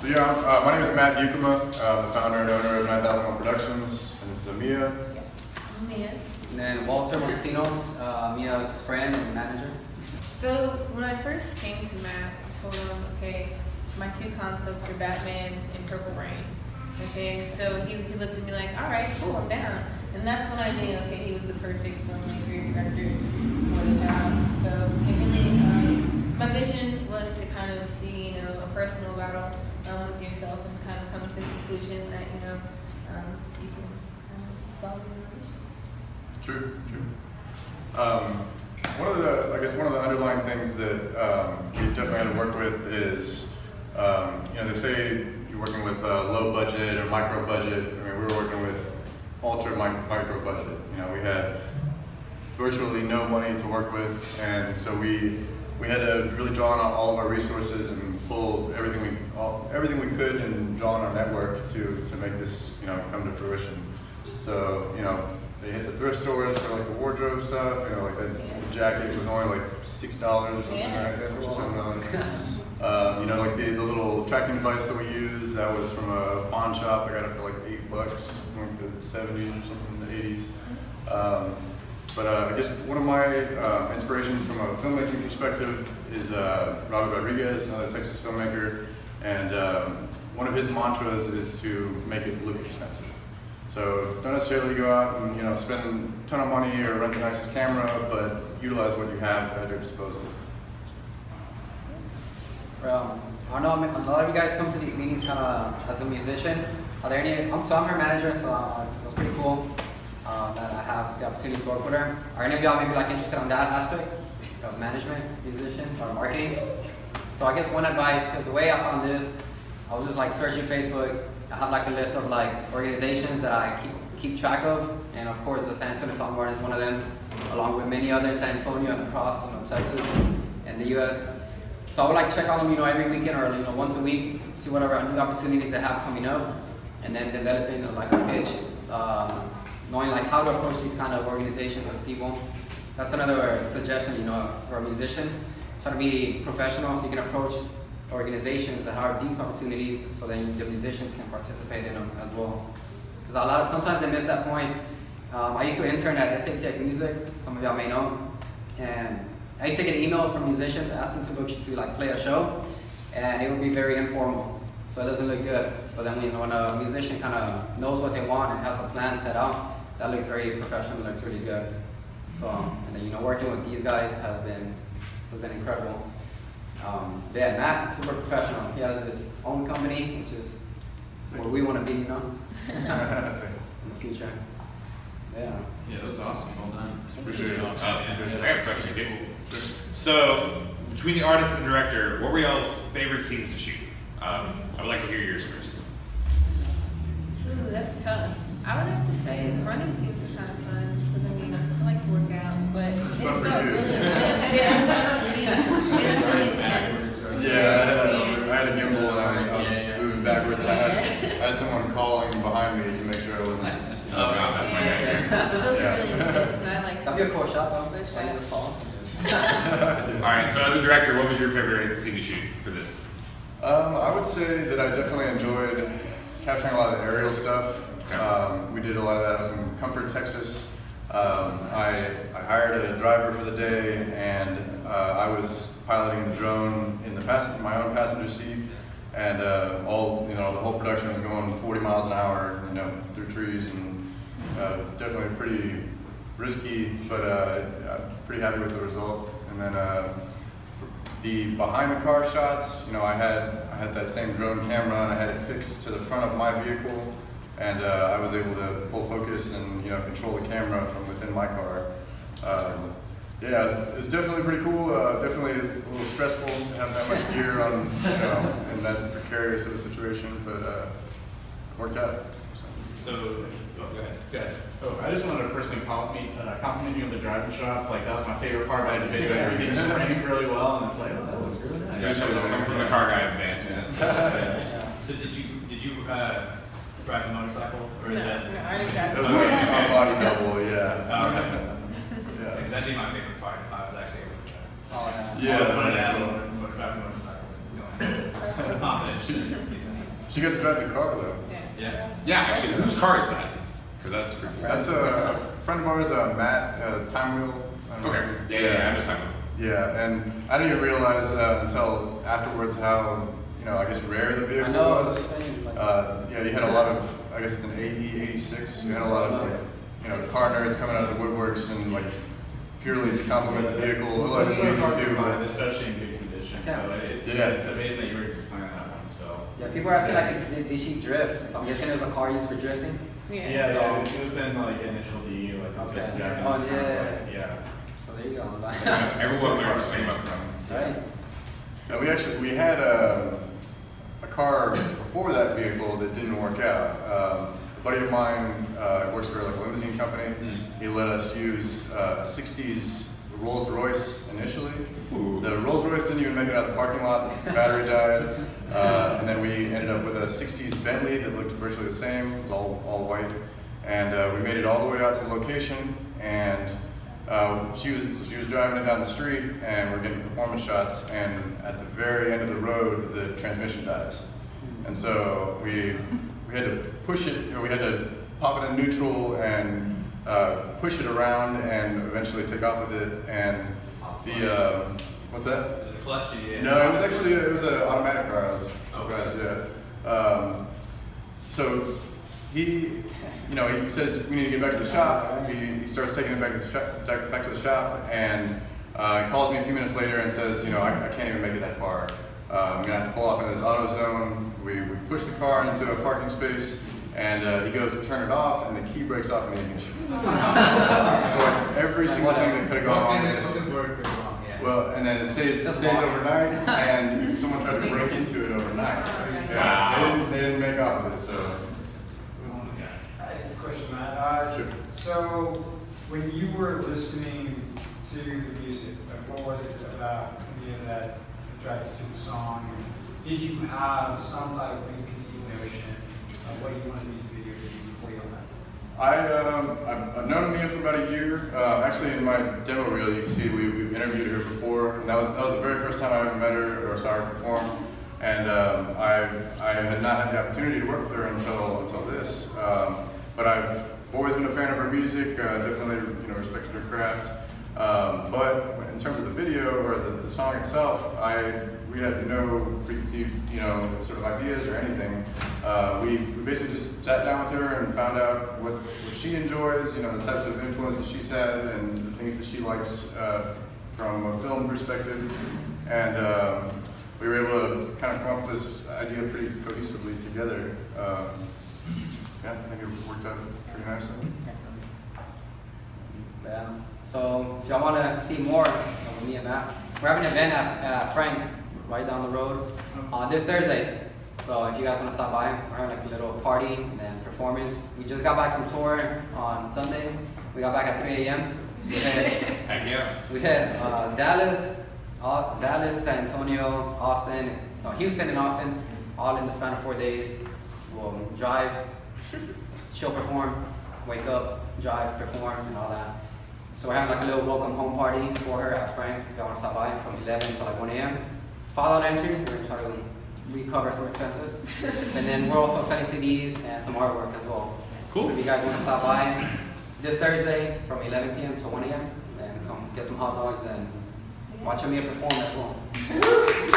So yeah, uh, my name is Matt Bukema. I'm the founder and owner of 9001 Productions, and this is AMEA. Mia. And then Walter Montesinos, uh, Mia's friend and manager. So when I first came to Matt, I told him, okay, my two concepts are Batman and Purple Rain. Okay, so he, he looked at me like, all right, cool, I'm down. And that's when I knew, okay, he was the perfect filmmaker, director for the job. So it really, um, my vision was to kind of see, you know, a personal battle um, with yourself and kind of come to the conclusion that, you know, um, you can kind solve your issues. True, true. Um, one of the, I guess, one of the underlying things that um, we definitely had to work with is, um, you know, they say you're working with uh, low budget or micro budget. I mean, we were working with ultra micro budget. You know, we had virtually no money to work with, and so we we had to really draw on all of our resources and pull everything we all, everything we could and draw on our network to to make this you know come to fruition. So you know they hit the thrift stores for like the wardrobe stuff. You know like that jacket was only like six dollars or something Yeah. like that, six or seven dollars. Um, you know, like the, the little tracking device that we use, that was from a pawn shop. I got it for like eight bucks, like the 70s or something in the 80s. Um, but uh, I guess one of my uh, inspirations from a filmmaking perspective is uh, Robert Rodriguez, another Texas filmmaker, and um, one of his mantras is to make it look expensive. So don't necessarily go out and you know spend a ton of money or rent the nicest camera, but utilize what you have at your disposal. Um, I know a lot of you guys come to these meetings kind of as a musician. Are there any? I'm so I'm her manager, so uh, it was pretty cool uh, that I have the opportunity to work with her. Are any of y'all maybe like interested on that aspect of management, musician, or marketing? So I guess one advice, because the way I found this, I was just like searching Facebook. I have like a list of like organizations that I keep keep track of, and of course the San Antonio Sound Garden is one of them, along with many others, San Antonio and across you know Texas and the U.S. So I would like check on them, you know, every weekend or you know once a week, see whatever new opportunities they have coming up, and then developing uh, like a pitch, um, knowing like how to approach these kind of organizations and people. That's another suggestion, you know, for a musician. Try to be professional so you can approach organizations that have these opportunities, so then the musicians can participate in them as well. Because a lot of sometimes they miss that point. Um, I used to intern at SATX Music. Some of y'all may know, and I used to get emails from musicians asking to go to like play a show, and it would be very informal, so it doesn't look good. But then when a musician kind of knows what they want and has a plan set out, that looks very professional, looks really good. So, and then you know, working with these guys has been has been incredible. Um, yeah, Matt, super professional. He has his own company, which is where we want to be, you know, in the future. Yeah. Yeah, that was awesome. Well done. Appreciate it. Uh, I have a question for you. So, between the artist and the director, what were y'all's favorite scenes to shoot? Um, I would like to hear yours first. Ooh, that's tough. I would have to say the running scenes are kind of fun because I mean I like to work out, but it's Not felt really intense. Yeah, it's not me. It's really intense. Yeah, I had a, I had a gimbal and I was, I was moving backwards and I had, I had someone calling behind me to make sure I wasn't. Oh god, that's my Yeah, character. those are Yeah. really intense. and I like. That'd be a cool shot though. Good Like shot. just fall. Alright, so as a director, what was your favorite scene to shoot for this? Um, I would say that I definitely enjoyed capturing a lot of the aerial stuff. Um, we did a lot of that up in Comfort, Texas. Um, I, I hired a driver for the day, and uh, I was piloting the drone in the my own passenger seat, and uh, all you know the whole production was going 40 miles an hour, you know, through trees, and uh, definitely pretty risky, but uh, I'm pretty happy with the result. And then. Uh, the behind the car shots, you know, I had I had that same drone camera and I had it fixed to the front of my vehicle, and uh, I was able to pull focus and you know control the camera from within my car. Um, yeah, it's, it's definitely pretty cool. Uh, definitely a little stressful to have that much gear on, you know, in that precarious of a situation, but uh, it worked out. So. So, oh, go ahead. Good. Oh, I just wanted to personally compliment, uh, compliment you on the driving shots. Like that was my favorite part about the video. Everything's framed really well, and it's like, oh, that looks really nice. Yeah, so come from the car guy in the band. Yeah. So did you, did you, uh, drive a motorcycle, or No, is that? no, I already got It was it. a, a body double, yeah. Oh, okay. yeah. That'd be my favorite part, if I was actually able to. Oh yeah. Yeah. I was wanted to have a motor, motor, driving a motorcycle, you know, confidence. She gets to drive the car though. Yeah. Yeah. Yeah, actually, whose car is that? Because that's pretty cool. That's a, a friend of ours, uh, Matt, uh, Time Wheel. I don't know. Okay. Yeah, yeah, yeah, I know talking about. Yeah, and I didn't even realize uh, until afterwards how, you know, I guess rare the vehicle I know, was. it's like- Uh, yeah, you had a lot of, I guess it's an AE 86. You had a lot of, like, you know, car nerds coming out of the woodworks and like purely to compliment the vehicle. Otherwise, it's It's amazing hard to too. find, especially in good condition, so it's, Yeah. it's amazing that you were able to find that one, so. Yeah, people are asking like, did, did she drift? So I'm guessing it was a car used for drifting. Yeah. Yeah, So- yeah, it was in like initial D, like I said, Okay. Jack Oh, was kind of yeah. like, yeah. So there you go. Everyone learns to swim up from. right. Yeah, we actually we had a, a car before that vehicle that didn't work out. Um, a buddy of mine uh, works for like a limousine company. Mm. He let us use uh, a '60s Rolls Royce initially. Ooh. The Rolls Royce didn't even make it out of the parking lot. The Battery died, uh, and then we ended up with a '60s Bentley that looked virtually the same. It was all all white, and uh, we made it all the way out to the location and. Uh, she was so she was driving it down the street, and we're getting performance shots. And at the very end of the road, the transmission dies, and so we we had to push it. We had to pop it in neutral and uh, push it around, and eventually take off with it. And the uh, what's that? Is it clutch? Yeah. No, it was actually it was an automatic car. I was surprised. Yeah. Um, so he, you know, he says we need to get back to the shop. He, he starts taking it back to the shop, back back to the shop, and uh, calls me a few minutes later and says, you know, I, I can't even make it that far. Uh, I'm gonna have to pull off in this AutoZone. We, we push the car into a parking space, and uh, he goes to turn it off, and the key breaks off in the ignition. so like every single thing that could have gone wrong in this. Well, and then it stays, it Just stays overnight, and someone tried to break into it overnight. Yeah, they, didn't, they didn't make off with it, so. I have a question, Matt. Uh, Sure. So, when you were listening to the music, like, what was it about you know, that attracted to the song? And did you have some type of preconceived notion of what you wanted the music video to be before you on that? I, um, I've, I've known AMEA for about a year. Uh, actually, in my demo reel, you can see we, we've interviewed her before, and that was, that was the very first time I ever met her or saw her perform. And um, I, I had not had the opportunity to work with her until, until this. Um, but I've always been a fan of her music, uh, definitely you know, respected her craft. Um, but in terms of the video or the, the song itself, I, we had no preconceived you know, sort of ideas or anything. Uh, we, we basically just sat down with her and found out what, what she enjoys, you know, the types of influence that she's had and the things that she likes uh, from a film perspective. And um, we were able to kind of come up with this idea pretty cohesively together. Um, yeah, I think it worked out pretty nicely. Yeah. So if y'all want to see more of me and Matt, we're having an event at uh, Frank right down the road uh, this Thursday. So if you guys want to stop by, we're having like a little party and then performance. We just got back from tour on Sunday. We got back at 3 a.m. We hit, Heck yeah. we hit uh, Dallas, uh, Dallas, San Antonio, Austin, no, Houston and Austin, all in the span of four days. We'll drive, she'll perform, wake up, drive, perform, and all that. So we're having like a little welcome home party for her at Frank. If y'all want to stop by from 11 to like 1 a.m. It's $5 entry. We're going to try to recover some expenses. and then we're also selling CDs and some artwork as well. Cool. So if you guys want to stop by this Thursday from 11 p.m. to 1 a.m., then come get some hot dogs and watch me perform as well.